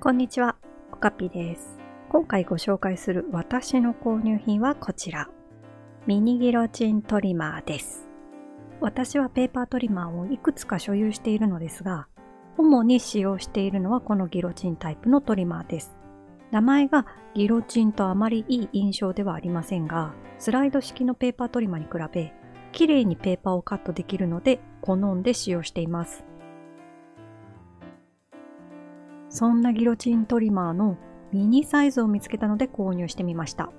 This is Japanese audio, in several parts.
こんにちは、おかぴです。今回ご紹介する私の購入品はこちら。ミニギロチントリマーです。私はペーパートリマーをいくつか所有しているのですが、主に使用しているのはこのギロチンタイプのトリマーです。名前がギロチンとあまりいい印象ではありませんが、スライド式のペーパートリマーに比べ、綺麗にペーパーをカットできるので好んで使用しています。そんなギロチントリマーのミニサイズを見つけたので購入してみました。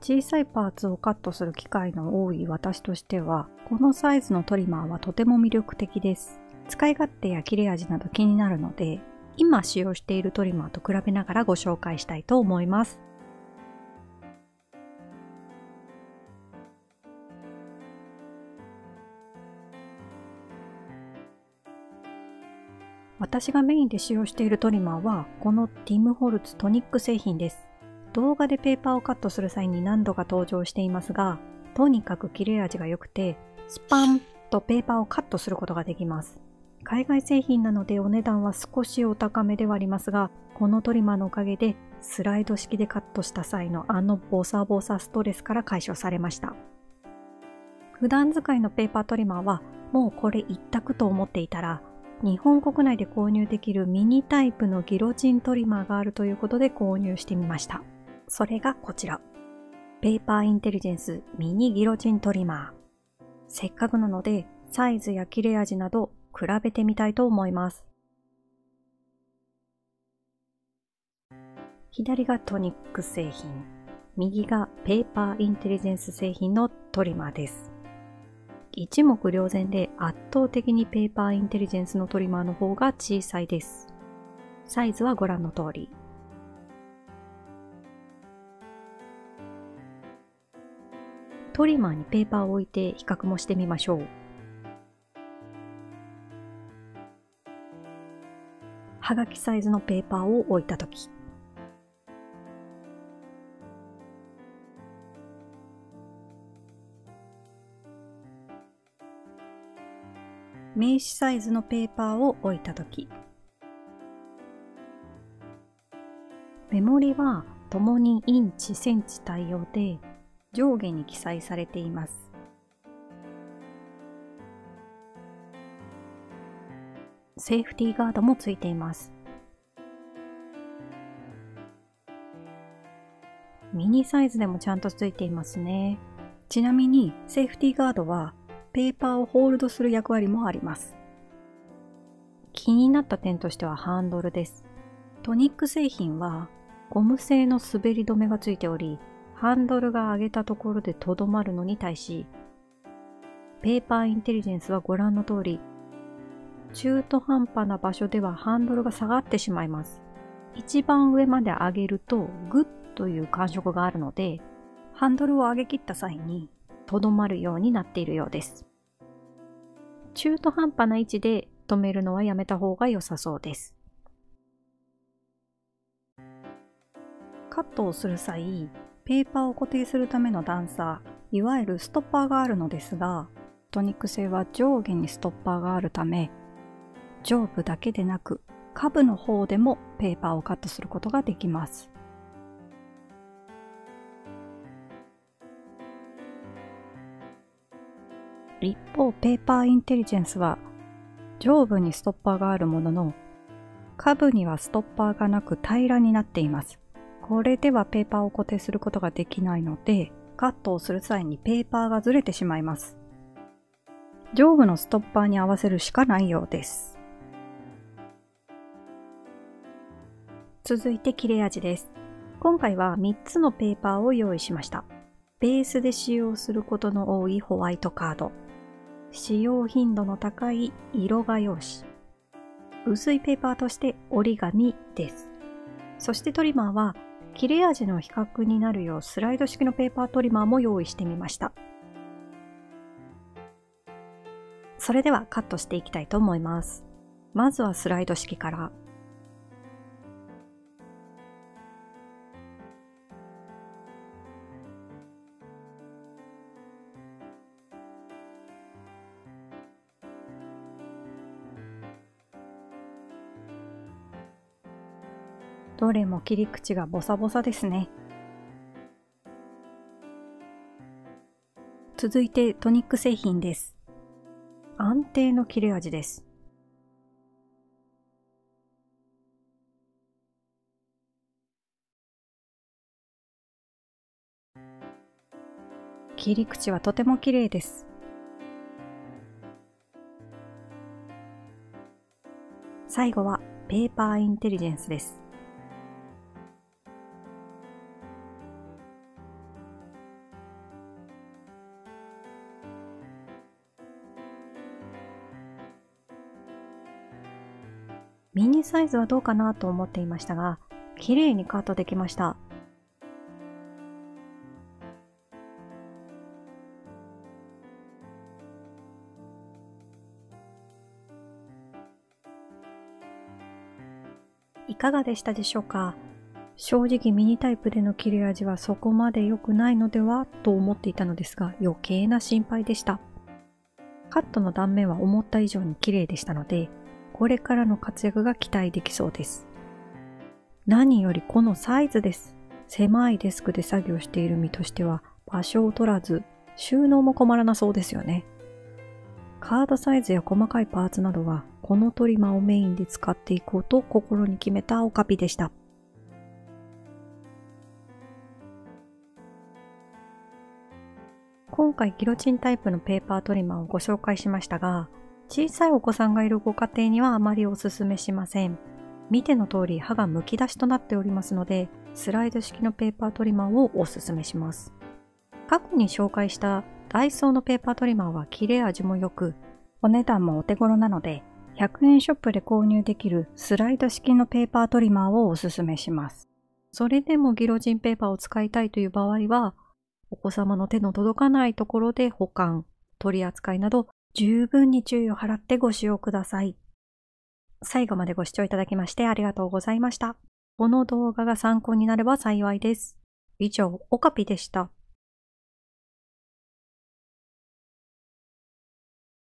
小さいパーツをカットする機会の多い私としては、このサイズのトリマーはとても魅力的です。使い勝手や切れ味など気になるので、今使用しているトリマーと比べながらご紹介したいと思います。私がメインで使用しているトリマーは、このティム・ホルツトニック製品です。動画でペーパーをカットする際に何度か登場していますが、とにかく切れ味が良くて、スパンとペーパーをカットすることができます。海外製品なのでお値段は少しお高めではありますが、このトリマーのおかげでスライド式でカットした際のあのボサボサストレスから解消されました。普段使いのペーパートリマーはもうこれ一択と思っていたら日本国内で購入できるミニタイプのギロチントリマーがあるということで購入してみました。それがこちら。ペーパーインテリジェンスミニギロチントリマー。せっかくなのでサイズや切れ味など比べてみたいと思います。左がトニック製品、右がペーパーインテリジェンス製品のトリマーです。一目瞭然で圧倒的にペーパーインテリジェンスのトリマーの方が小さいです。サイズはご覧の通り。トリマーにペーパーを置いて比較もしてみましょう。はがきサイズのペーパーを置いたとき。名刺サイズのペーパーを置いたとき。メモリはともにインチ、センチ対応で上下に記載されています。セーフティーガードもついています。ミニサイズでもちゃんとついていますね。ちなみにセーフティーガードはペーパーをホールドする役割もあります。気になった点としてはハンドルです。トニック製品はゴム製の滑り止めがついており、ハンドルが上げたところでとどまるのに対し、ペーパーインテリジェンスはご覧の通り、中途半端な場所ではハンドルが下がってしまいます。一番上まで上げるとグッという感触があるので、ハンドルを上げ切った際にとどまるようになっているようです。中途半端な位置で止めるのはやめた方が良さそうです。カットをする際、ペーパーを固定するための段差、いわゆるストッパーがあるのですが、トニック製は上下にストッパーがあるため、上部だけでなく下部の方でもペーパーをカットすることができます。一方、ペーパーインテリジェンスは上部にストッパーがあるものの下部にはストッパーがなく平らになっています。これではペーパーを固定することができないのでカットをする際にペーパーがずれてしまいます。上部のストッパーに合わせるしかないようです。続いて切れ味です。今回は3つのペーパーを用意しました。ベースで使用することの多いホワイトカード、使用頻度の高い色画用紙、薄いペーパーとして折り紙です。そしてトリマーは切れ味の比較になるようスライド式のペーパートリマーも用意してみました。それではカットしていきたいと思います。まずはスライド式からどれも切り口がボサボサですね。続いてトニック製品です。安定の切れ味です。切り口はとても綺麗です。最後はペーパーインテリジェンスです。ミニサイズはどうかなと思っていましたが、綺麗にカットできました。いかがでしたでしょうか？正直ミニタイプでの切れ味はそこまで良くないのではと思っていたのですが余計な心配でした。カットの断面は思った以上に綺麗でしたのでこれからの活躍が期待できそうです。何よりこのサイズです。狭いデスクで作業している身としては場所を取らず収納も困らなそうですよね。カードサイズや細かいパーツなどはこのトリマーをメインで使っていこうと心に決めたオカピでした。今回ギロチンタイプのペーパートリマーをご紹介しましたが、小さいお子さんがいるご家庭にはあまりお勧めしません。見ての通り刃がむき出しとなっておりますので、スライド式のペーパートリマーをお勧めします。過去に紹介したダイソーのペーパートリマーは切れ味も良く、お値段もお手頃なので、100円ショップで購入できるスライド式のペーパートリマーをおすすめします。それでもギロチンペーパーを使いたいという場合は、お子様の手の届かないところで保管、取り扱いなど十分に注意を払ってご使用ください。最後までご視聴いただきましてありがとうございました。この動画が参考になれば幸いです。以上、オカピでした。